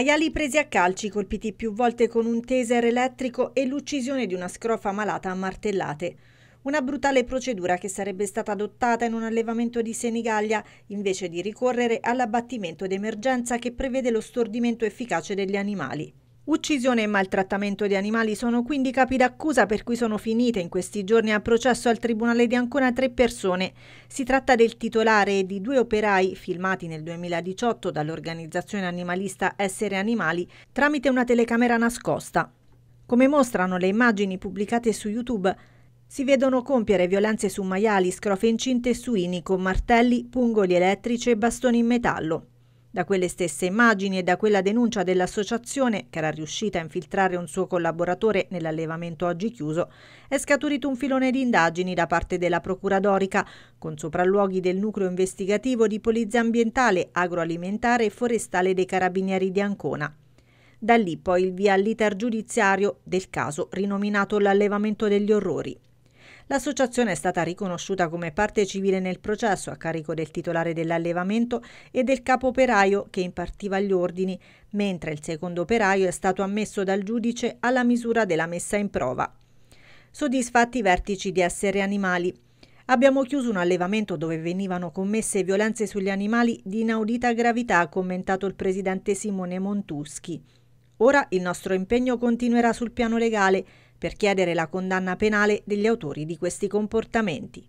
Maiali presi a calci, colpiti più volte con un taser elettrico e l'uccisione di una scrofa malata a martellate. Una brutale procedura che sarebbe stata adottata in un allevamento di Senigallia invece di ricorrere all'abbattimento d'emergenza che prevede lo stordimento efficace degli animali. Uccisione e maltrattamento di animali sono quindi capi d'accusa per cui sono finite in questi giorni a processo al Tribunale di Ancona tre persone. Si tratta del titolare e di due operai filmati nel 2018 dall'organizzazione animalista Essere Animali tramite una telecamera nascosta. Come mostrano le immagini pubblicate su YouTube, si vedono compiere violenze su maiali, scrofe incinte e suini con martelli, pungoli elettrici e bastoni in metallo. Da quelle stesse immagini e da quella denuncia dell'associazione, che era riuscita a infiltrare un suo collaboratore nell'allevamento oggi chiuso, è scaturito un filone di indagini da parte della Procura Dorica, con sopralluoghi del nucleo investigativo di Polizia Ambientale, Agroalimentare e Forestale dei Carabinieri di Ancona. Da lì poi il via all'iter giudiziario del caso rinominato l'allevamento degli orrori. L'associazione è stata riconosciuta come parte civile nel processo a carico del titolare dell'allevamento e del capo operaio che impartiva gli ordini, mentre il secondo operaio è stato ammesso dal giudice alla misura della messa in prova. Soddisfatti i vertici di essere animali. Abbiamo chiuso un allevamento dove venivano commesse violenze sugli animali di inaudita gravità, ha commentato il presidente Simone Montuschi. Ora il nostro impegno continuerà sul piano legale per chiedere la condanna penale degli autori di questi comportamenti.